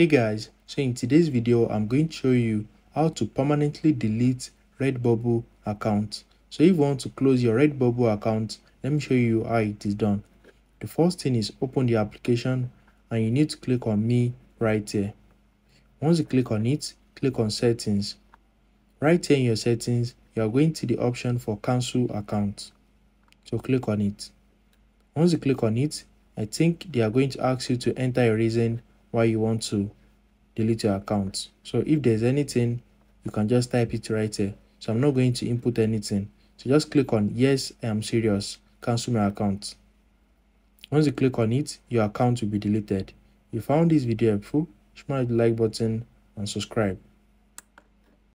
Hey guys, so in today's video, I'm going to show you how to permanently delete Redbubble account. So if you want to close your Redbubble account, let me show you how it is done. The first thing is open the application and you need to click on me right here. Once you click on it, click on settings. Right here in your settings, you are going to the option for cancel account. So click on it. Once you click on it, I think they are going to ask you to enter a reason why you want to delete your account. So if there's anything, you can just type it right here. So I'm not going to input anything. So just click on yes, I am serious, cancel my account. Once you click on it, your account will be deleted. If you found this video helpful, smash the like button and subscribe.